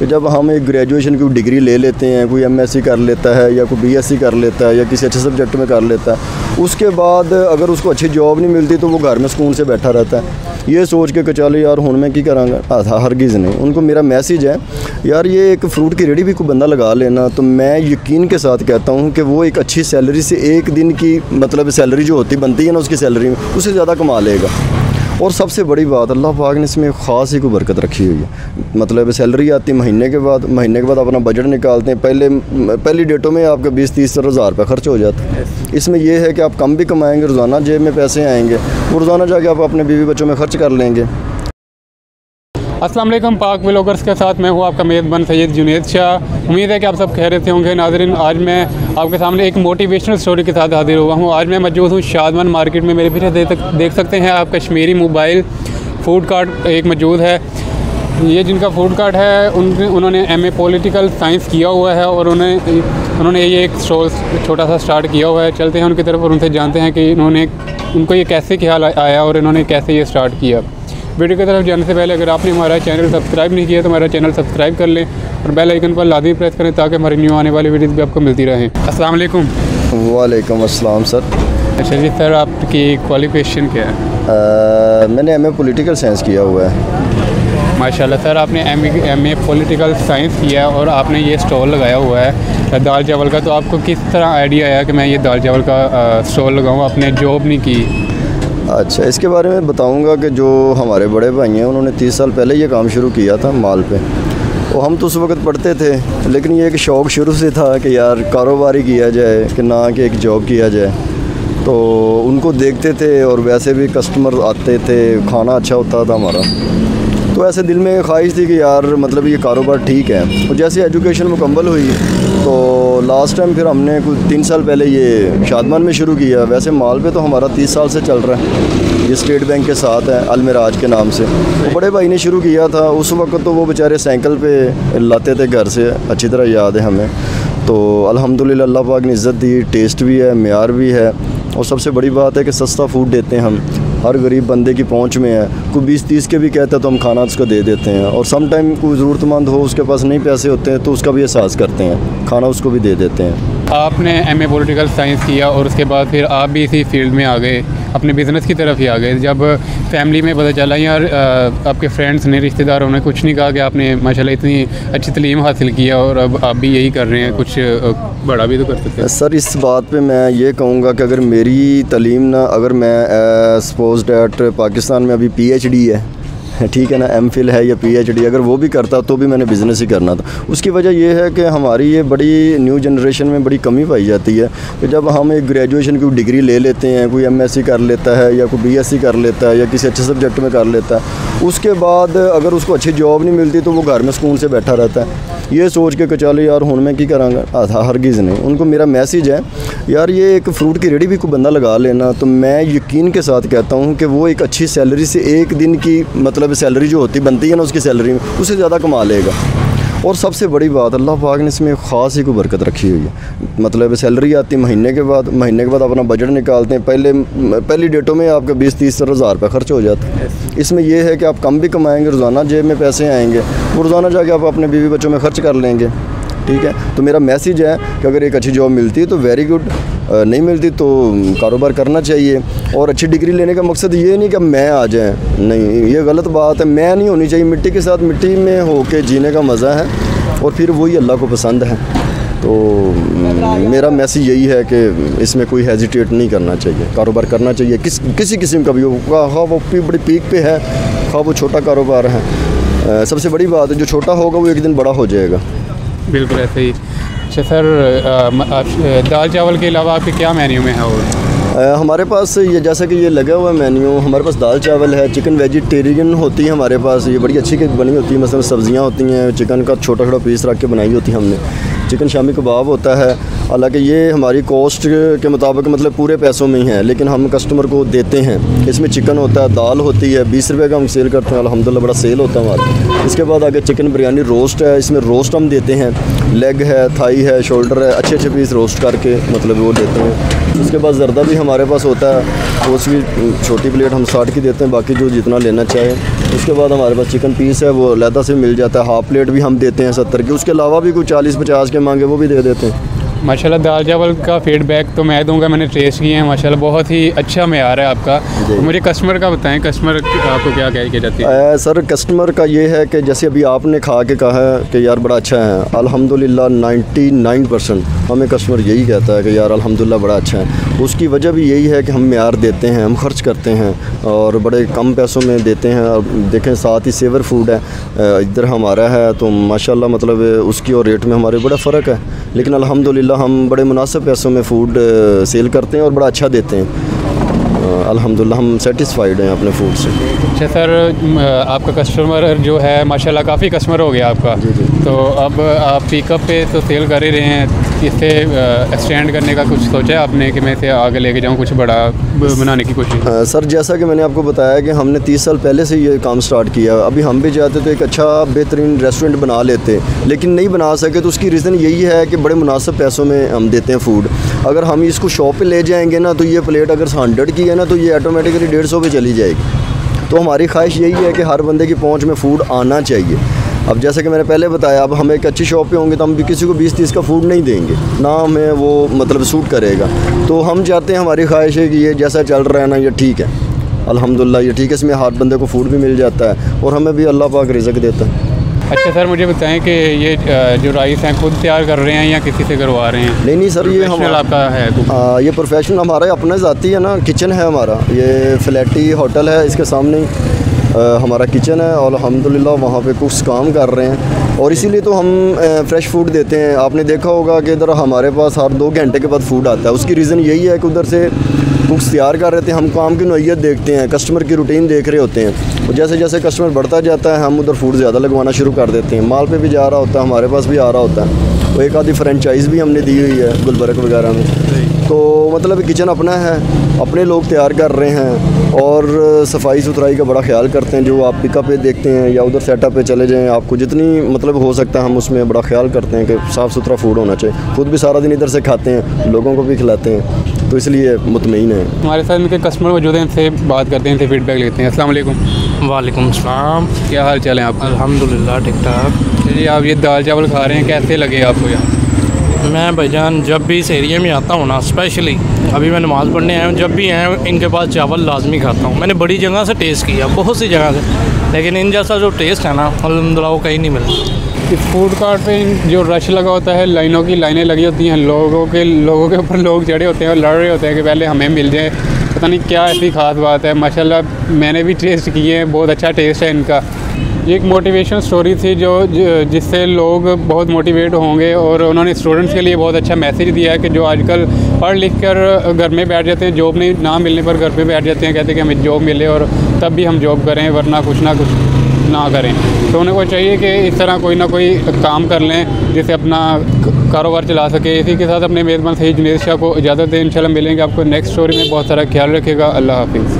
कि जब हम एक ग्रेजुएशन की डिग्री ले लेते हैं, कोई एमएससी कर लेता है या कोई बीएससी कर लेता है या किसी अच्छे सब्जेक्ट में कर लेता है, उसके बाद अगर उसको अच्छी जॉब नहीं मिलती तो वो घर में सुकून से बैठा रहता है। ये सोच के चल यार हूँ मैं की कराँगा? हरगिज़ नहीं। उनको मेरा मैसेज है, यार, ये एक फ्रूट की रेडी भी कोई बंदा लगा लेना। तो मैं यकीन के साथ कहता हूँ कि वो एक अच्छी सैलरी से एक दिन की मतलब सैलरी जो होती, बनती है ना उसकी सैलरी में उससे ज़्यादा कमा लेगा। और सबसे बड़ी बात, अल्लाह पाक ने इसमें ख़ास ही कोई बरकत रखी हुई है। मतलब सैलरी आती है महीने के बाद, महीने के बाद अपना बजट निकालते हैं, पहले, पहली डेटों में आपका बीस तीस हज़ार रुपये खर्च हो जाता है। इसमें यह है कि आप कम भी कमाएँगे, रोज़ाना जेब में पैसे आएँगे रोज़ाना जाके आप अपने बीवी बच्चों में खर्च कर लेंगे। असलम पाक व्लॉगर्स के साथ मैं हूँ आपका मेज़बान सैयद जुनेद शाह। उम्मीद है कि आप सब कह रहे थे होंगे। नाजरीन, आज मैं आपके सामने एक मोटिवेशनल स्टोरी के साथ हाजिर हुआ हूँ। आज मैं मौजूद हूँ शादमान मार्केट में। मेरे पीछे देख सकते हैं आप, कश्मीरी मोबाइल फ़ूड कार्ट एक मौजूद है। ये जिनका फ़ूड कार्ट है, उन उन्होंने एम ए पोलिटिकल साइंस किया हुआ है और उन्हें उन्होंने ये एक स्टोर छोटा सा स्टार्ट किया हुआ है। चलते हैं उनकी तरफ़ और उनसे जानते हैं कि इन्होंने उनको ये कैसे ख्याल आया और इन्होंने कैसे ये स्टार्ट किया। वीडियो की तरफ़ जाने से पहले अगर आपने हमारा चैनल सब्सक्राइब नहीं किया तो हमारा चैनल सब्सक्राइब कर लें और बेल आइकन पर लाजमी प्रेस करें ताकि हमारी न्यू आने वाली वीडियोज़ भी आपको मिलती रहें। अस्सलाम वालेकुम। वालेकुम अस्सलाम सर। अच्छा जी सर आपकी क्वालिफिकेशन क्या है? आ, मैंने एम ए पोलिटिकल साइंस किया हुआ है। माशाल्लाह सर आपने M M A political science किया और आपने ये स्टॉल लगाया हुआ है दाल चावल का। तो आपको किस तरह आइडिया आया कि मैं ये दाल चावल का स्टॉल लगाऊँ? आपने जॉब नहीं की। अच्छा इसके बारे में बताऊँगा कि जो हमारे बड़े भाई हैं, उन्होंने तीस साल पहले ये काम शुरू किया था माल पे। वो हम तो उस वक्त पढ़ते थे, लेकिन ये एक शौक़ शुरू से था कि यार कारोबार ही किया जाए, कि ना कि एक जॉब किया जाए। तो उनको देखते थे और वैसे भी कस्टमर आते थे, खाना अच्छा होता था हमारा। तो ऐसे दिल में ख्वाहिश थी कि यार मतलब ये कारोबार ठीक है। और जैसे एजुकेशन मुकम्मल हुई तो लास्ट टाइम फिर हमने कुछ तीन साल पहले ये शादमान में शुरू किया। वैसे माल पे तो हमारा तीस साल से चल रहा है। ये स्टेट बैंक के साथ है अलमराज के नाम से। तो बड़े भाई ने शुरू किया था। उस वक्त तो वो बेचारे साइकिल पे लाते थे घर से। अच्छी तरह याद है हमें। तो अल्हम्दुलिल्लाह अल्लाह पाक ने इज़्ज़त दी। टेस्ट भी है मैार भी है। और सबसे बड़ी बात है कि सस्ता फ़ूड देते हैं हम। हर गरीब बंदे की पहुँच में है। कोई बीस, तीस के भी कहता है तो हम खाना उसको दे देते हैं। और सम टाइम कोई ज़रूरतमंद हो, उसके पास नहीं पैसे होते हैं तो उसका भी एहसास करते हैं। खाना उसको भी दे देते हैं। आपने एम ए पोलिटिकल साइंस किया और उसके बाद फिर आप भी इसी फ़ील्ड में आ गए, अपने बिज़नेस की तरफ़ ही आ गए। जब फैमिली में पता चला, यार आपके फ्रेंड्स ने, रिश्तेदारों ने कुछ नहीं कहा कि आपने माशाल्लाह इतनी अच्छी तलीम हासिल किया और अब आप भी यही कर रहे हैं, कुछ बड़ा भी तो कर सकते हैं। सर, इस बात पे मैं ये कहूँगा कि अगर मेरी तलीम ना, अगर मैं सपोज़ डेट पाकिस्तान में अभी पीएचडी है ठीक है ना एम फिल है या पी एच डी अगर वो भी करता तो भी मैंने बिज़नेस ही करना था। उसकी वजह यह है कि हमारी ये बड़ी न्यू जनरेशन में बड़ी कमी पाई जाती है कि जब हम एक ग्रेजुएशन की डिग्री ले लेते हैं, कोई एम एस सी कर लेता है या कोई बी एस सी कर लेता है या किसी अच्छे सब्जेक्ट में कर लेता है उसके बाद अगर उसको अच्छी जॉब नहीं मिलती तो वो घर में सुकून से बैठा रहता है। ये सोच के चलो यार हूँ मैं की कराँगा? हरगिज़ नहीं। उनको मेरा मैसेज है, यार, ये एक फ्रूट की रेडी भी कोई बंदा लगा लेना। तो मैं यकीन के साथ कहता हूँ कि वो एक अच्छी सैलरी से एक दिन की मतलब सैलरी जो होती, बनती है ना उसकी सैलरी में उससे ज़्यादा कमा लेगा। और सबसे बड़ी बात अल्लाह पाक ने इसमें ख़ास ही कोई बरकत रखी हुई है। मतलब सैलरी आती है महीने के बाद महीने के बाद अपना बजट निकालते हैं पहले पहली डेटों में आपका बीस तीस हज़ार रुपये खर्च हो जाता है। इसमें यह है कि आप कम भी कमाएँगे रोज़ाना जेब में पैसे आएँगे वो रोज़ाना जाके आप अपने बीवी बच्चों में खर्च कर लेंगे। ठीक है? तो मेरा मैसेज है कि अगर एक अच्छी जॉब मिलती है तो वेरी गुड नहीं मिलती तो कारोबार करना चाहिए। और अच्छी डिग्री लेने का मकसद ये नहीं कि मैं आ जाए नहीं, ये गलत बात है। मैं नहीं होनी चाहिए। मिट्टी के साथ मिट्टी में हो के जीने का मज़ा है और फिर वही अल्लाह को पसंद है। तो मेरा मैसेज यही है कि इसमें कोई हेजिटेट नहीं करना चाहिए। कारोबार करना चाहिए। किस, किसी किस्म का भी होगा हाँ वो बड़ी पीक पे है। हाँ वो छोटा कारोबार है। सबसे बड़ी बात है, जो छोटा होगा, वो एक दिन बड़ा हो जाएगा। बिल्कुल ऐसे ही। अच्छा सर दाल चावल के अलावा आपके क्या मेन्यू में है और? हमारे पास ये, जैसा कि ये लगा हुआ मेन्यू, हमारे पास दाल चावल है, चिकन वेजिटेरियन होती है हमारे पास, ये बड़ी अच्छी बनी होती है मतलब सब्ज़ियाँ होती हैं, चिकन का छोटा छोटा पीस रख के बनाई होती है हमने। चिकन शामी कबाब होता है। हालाँकि ये हमारी कॉस्ट के मुताबिक मतलब पूरे पैसों में ही है, लेकिन हम कस्टमर को देते हैं। इसमें चिकन होता है, दाल होती है, बीस रुपये का हम सेल करते हैं अलहमदिल्ला बड़ा सेल होता है हमारा इसके बाद आगे चिकन बिरयानी रोस्ट है, इसमें रोस्ट हम देते हैं। लेग है थाई है शोल्डर है अच्छे अच्छे पीस रोस्ट करके मतलब वो देते हैं। उसके बाद ज़रदा भी हमारे पास होता है। तो उसकी छोटी प्लेट हम साठ की देते हैं, बाकी जो जितना लेना चाहे। उसके बाद हमारे पास चिकन पीस है, वो लहदा से मिल जाता है। हाफ़ प्लेट भी हम देते हैं सत्तर की। उसके अलावा भी कोई चालीस पचास के मांगे, वो भी दे देते हैं। माशाल्लाह दाल चावल का फीडबैक तो मैं दूँगा मैंने टेस्ट किए हैं माशाल्लाह बहुत ही अच्छा मैार है आपका। तो मुझे कस्टमर का बताएँ कस्टमर आपको क्या कह के जाती है? आ, सर कस्टमर का ये है कि जैसे अभी आपने खा के कहा है कि यार बड़ा अच्छा है अल्हम्दुलिल्लाह 99 परसेंट हमें कस्टमर यही कहता है कि यार अल्हम्दुलिल्लाह बड़ा अच्छा है। उसकी वजह भी यही है कि हम मैार देते हैं हम खर्च करते हैं और बड़े कम पैसों में देते हैं। और देखें साथ ही सेवर फ़ूड है इधर हमारा है तो माशाल्लाह मतलब उसकी और रेट में हमारे बड़ा फ़र्क है। लेकिन अल्हम्दुलिल्लाह हम बड़े मुनासिब पैसों में फ़ूड सेल करते हैं और बड़ा अच्छा देते हैं। अलहमदिल्ला हम सेटिसफाइड हैं अपने फ़ूड से। अच्छा सर आपका कस्टमर जो है माशाल्लाह काफ़ी कस्टमर हो गया आपका। जी जी। तो अब आप पिकअप पे तो सेल कर ही रहे हैं। इसे एक्सटेंड करने का कुछ सोचा है आपने कि मैं इसे आगे लेके जाऊँ कुछ बड़ा बनाने की कोशिश? आ, सर जैसा कि मैंने आपको बताया कि हमने तीस साल पहले से ये काम स्टार्ट किया। अभी हम भी चाहते तो एक अच्छा बेहतरीन रेस्टोरेंट बना लेते लेकिन नहीं बना सके तो उसकी रीज़न यही है कि बड़े मुनासिब पैसों में हम देते हैं फ़ूड अगर हम इसको शॉप पर ले जाएँगे ना तो ये प्लेट अगर हंड्रेड की है ना तो ये ऑटोमेटिकली डेढ़ सौ पे चली जाएगी। तो हमारी ख्वाहिश यही है कि हर बंदे की पहुँच में फ़ूड आना चाहिए। अब जैसे कि मैंने पहले बताया अब हम एक अच्छी शॉप पे होंगे तो हम भी किसी को बीस तीस का फ़ूड नहीं देंगे। ना हमें वो मतलब सूट करेगा। तो हम चाहते हैं हमारी ख्वाहिश है कि ये जैसा चल रहा है ना ये ठीक है। अल्हम्दुलिल्लाह ये ठीक है। इसमें हर बंदे को फ़ूड भी मिल जाता है और हमें भी अल्लाह पाक रिजक देता है। अच्छा सर मुझे बताएँ कि ये जो राइस हैं खुद तैयार कर रहे हैं या किसी से करवा रहे हैं? नहीं नहीं सर ये हम आपका है आ, ये प्रोफेशनल हमारा अपना ज़ाती है ना किचन है हमारा। ये फ्लैटी होटल है इसके सामने हमारा किचन है और अलहमदिल्ला वहाँ पे कुछ काम कर रहे हैं। और इसीलिए तो हम फ्रेश फ़ूड देते हैं। आपने देखा होगा कि इधर हमारे पास हर दो घंटे के बाद फ़ूड आता है। उसकी रीज़न यही है कि उधर से कुक्स तैयार कर रहे थे। हम काम की नोयत देखते हैं कस्टमर की रूटीन देख रहे होते हैं। और जैसे जैसे कस्टमर बढ़ता जाता है हम उधर फ़ूड ज़्यादा लगवाना शुरू कर देते हैं। माल पे भी जा रहा होता है हमारे पास भी आ रहा होता है। तो एक आधी फ्रेंचाइज़ भी हमने दी हुई है गुलबर्ग वगैरह में। तो मतलब किचन अपना है अपने लोग तैयार कर रहे हैं। और सफ़ाई सुथराई का बड़ा ख्याल करते हैं जो आप पिकअप पे देखते हैं या उधर सेटअप पे चले जाएँ आपको जितनी मतलब हो सकता है हम उसमें बड़ा ख्याल करते हैं कि साफ़ सुथरा फ़ूड होना चाहिए। खुद भी सारा दिन इधर से खाते हैं लोगों को भी खिलाते हैं तो इसलिए मुतमिन है। हमारे साथ इनके कस्टमर मौजूद हैं इनसे बात करते हैं इनसे फीडबैक लेते हैं। असल वालेकुम। सलाम। क्या हाल चाल है आप अल्हम्दुलिल्लाह ठीक ठाक। जी आप ये दाल चावल खा रहे हैं कैसे लगे आपको यहाँ? मैं भाईजान जब भी इस एरिया में आता हूँ ना स्पेशली अभी मैं नमाज़ पढ़ने आया हूँ, जब भी आया हूँ, इनके पास चावल लाजमी खाता हूँ। मैंने बड़ी जगह से टेस्ट किया, बहुत सी जगह से, लेकिन इन जैसा जो टेस्ट है ना अलहमदिल्ला वो कहीं नहीं मिलता। इस फ़ूड कार्ट पे जो रश लगा होता है, लाइनों की लाइनें लगी होती हैं, लोगों के लोगों के ऊपर लोग चढ़े होते हैं और लड़ रहे होते हैं कि पहले हमें मिल जाए। पता नहीं क्या ऐसी ख़ास बात है, माशाल्लाह, मैंने भी टेस्ट किए हैं, बहुत अच्छा टेस्ट है इनका। ये एक मोटिवेशन स्टोरी थी जो जिससे लोग बहुत मोटिवेट होंगे और उन्होंने स्टूडेंट्स के लिए बहुत अच्छा मैसेज दिया है कि जो आजकल पढ़ लिख कर घर में बैठ जाते हैं जॉब नहीं, ना मिलने पर घर पे बैठ जाते हैं, कहते हैं कि हमें जॉब मिले और तब भी हम जॉब करें, वरना कुछ ना कुछ ना करें। तो उन्हें को चाहिए कि इस तरह कोई ना कोई काम कर लें जिससे अपना कारोबार चला सके। इसी के साथ अपने मेज़बान सही जुनेद शाह को इजाज़त दें। इंशाल्लाह मिलेंगे आपको नेक्स्ट स्टोरी में। बहुत सारा ख्याल रखेगा। अल्लाह हाफिज़।